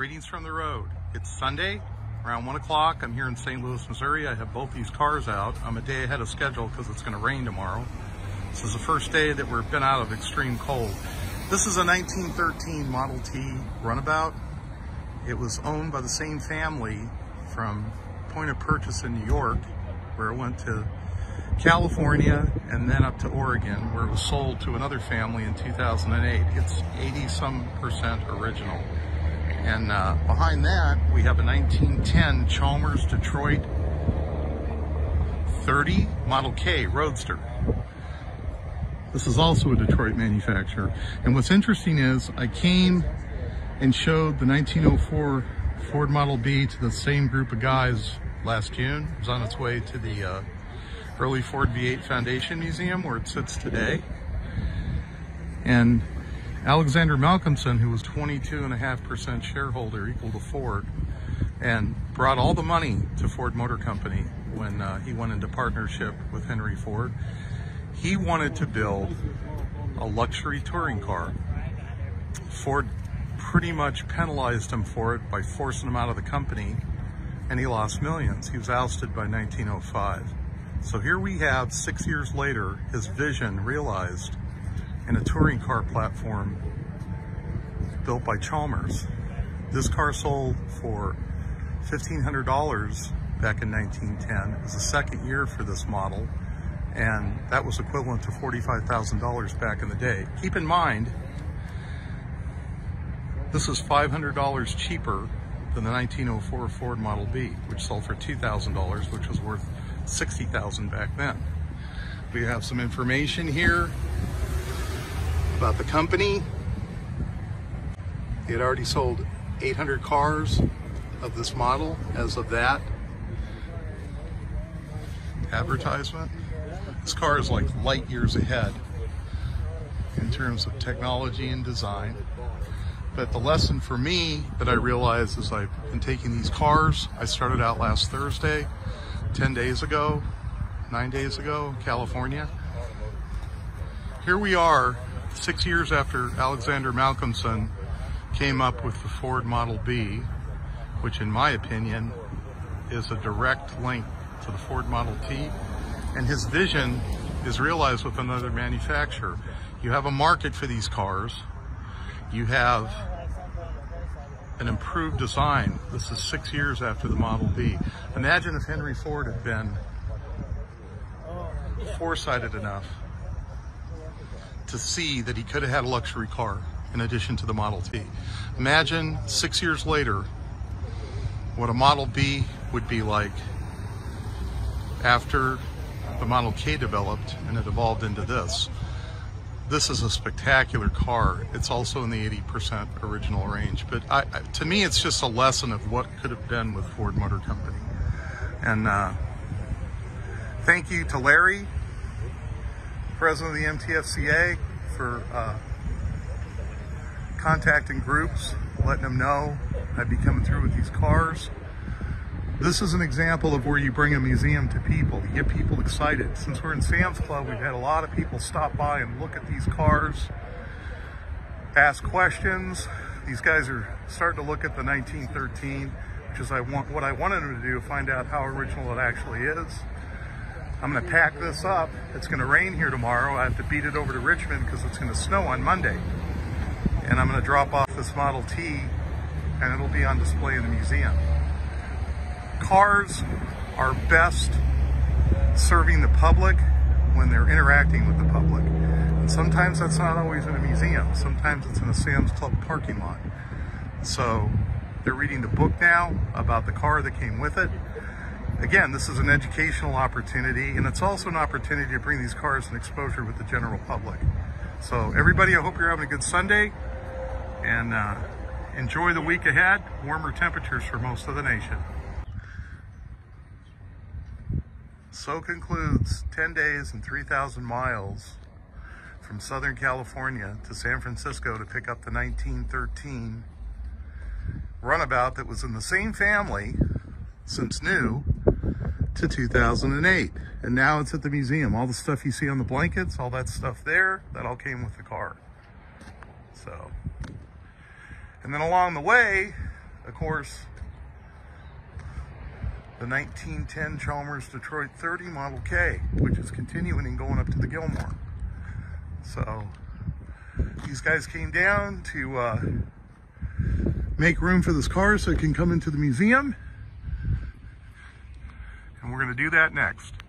Greetings from the road. It's Sunday, around 1 o'clock. I'm here in St. Louis, Missouri. I have both these cars out. I'm a day ahead of schedule because it's going to rain tomorrow. This is the first day that we've been out of extreme cold. This is a 1913 Model T runabout. It was owned by the same family from point of purchase in New York, where it went to California and then up to Oregon, where it was sold to another family in 2008. It's 80 some percent original. And uh, behind that, we have a 1910 Chalmers Detroit 30 Model K Roadster. This is also a Detroit manufacturer. And what's interesting is I came and showed the 1904 Ford Model B to the same group of guys last June. It was on its way to the uh, early Ford V8 Foundation Museum where it sits today. And Alexander Malcolmson, who was 22.5% shareholder equal to Ford, and brought all the money to Ford Motor Company when uh, he went into partnership with Henry Ford. He wanted to build a luxury touring car. Ford pretty much penalized him for it by forcing him out of the company and he lost millions. He was ousted by 1905. So here we have, six years later, his vision realized in a touring car platform built by Chalmers. This car sold for $1,500 back in 1910. It was the second year for this model, and that was equivalent to $45,000 back in the day. Keep in mind, this is $500 cheaper than the 1904 Ford Model B, which sold for $2,000, which was worth 60,000 back then. We have some information here about the company. He had already sold 800 cars of this model as of that advertisement. This car is like light years ahead in terms of technology and design. But the lesson for me that I realized is I've been taking these cars, I started out last Thursday, 10 days ago, nine days ago, California. Here we are, six years after Alexander Malcolmson came up with the Ford Model B, which in my opinion is a direct link to the Ford Model T. And his vision is realized with another manufacturer. You have a market for these cars. You have an improved design. This is six years after the Model B. Imagine if Henry Ford had been foresighted enough to see that he could have had a luxury car in addition to the Model T. Imagine six years later what a Model B would be like after the Model K developed and it evolved into this. This is a spectacular car. It's also in the 80% original range. But I, I, to me, it's just a lesson of what could have been with Ford Motor Company. And uh, thank you to Larry, president of the MTFCA, for uh, contacting groups, letting them know I'd be coming through with these cars. This is an example of where you bring a museum to people. Get people excited. Since we're in Sam's Club, we've had a lot of people stop by and look at these cars, ask questions. These guys are starting to look at the 1913, which is I want what I wanted them to do, find out how original it actually is. I'm gonna pack this up. It's gonna rain here tomorrow. I have to beat it over to Richmond because it's gonna snow on Monday. And I'm gonna drop off this Model T and it'll be on display in the museum cars are best serving the public when they're interacting with the public. And sometimes that's not always in a museum. Sometimes it's in a Sam's Club parking lot. So they're reading the book now about the car that came with it. Again, this is an educational opportunity and it's also an opportunity to bring these cars in exposure with the general public. So everybody, I hope you're having a good Sunday and uh, enjoy the week ahead. Warmer temperatures for most of the nation. So concludes 10 days and 3,000 miles from Southern California to San Francisco to pick up the 1913 runabout that was in the same family since new to 2008. And now it's at the museum. All the stuff you see on the blankets, all that stuff there, that all came with the car. So, and then along the way, of course, the 1910 Chalmers Detroit 30 Model K, which is continuing and going up to the Gilmore. So these guys came down to uh, make room for this car so it can come into the museum. We're going to do that next.